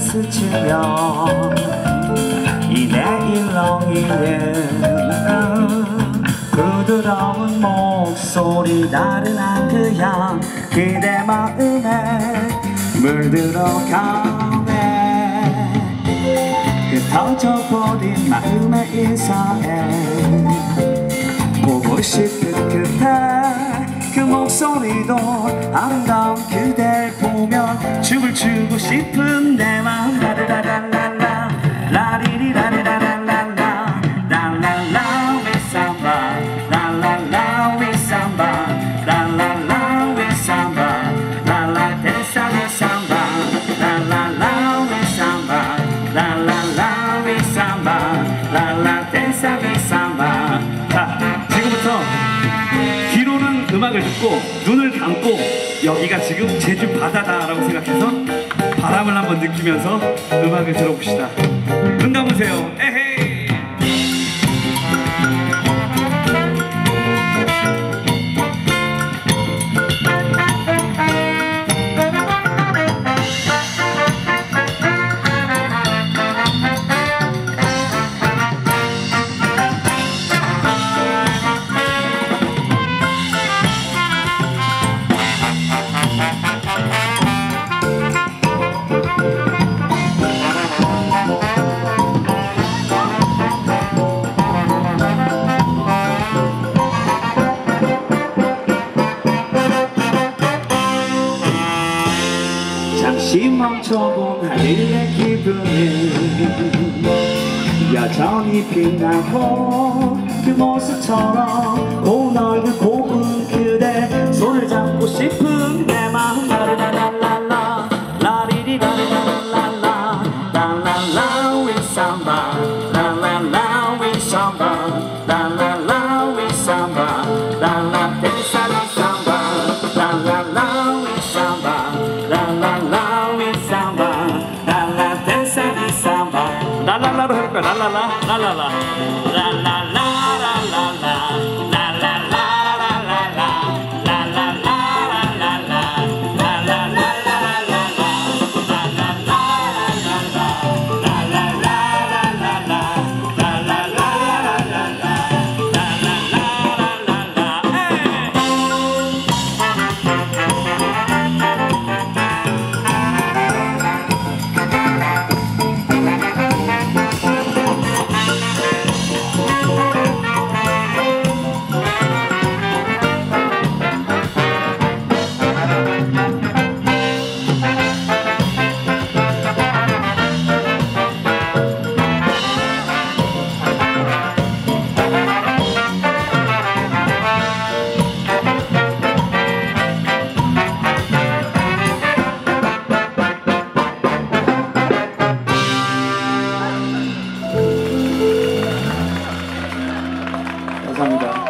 스치면 이 내 일렁이는 부드러운 목소리 나른한 그 향 그대 마음에 물들어 가네. 흩어져버린 마음의 인사에 보고 싶은 그때 그 목소리도 아름다운 그 댈 보면 춤을 추고 싶은 내 마음. 라라라라라 라리리라리라라라 라라라 위 삼바 라라라 음악을 듣고 눈을 감고 여기가 지금 제주 바다다라고 생각해서 바람을 한번 느끼면서 음악을 들어봅시다. 눈 감으세요. 에헤 멈춰본 하늘의 기분은 여전히 빛나고 그 모습처럼 얼굴 고운 그대 손을 잡고 싶은 내 마음 라리라라라라 라리리라리라라라 라라라 위삼 라 감사합니다.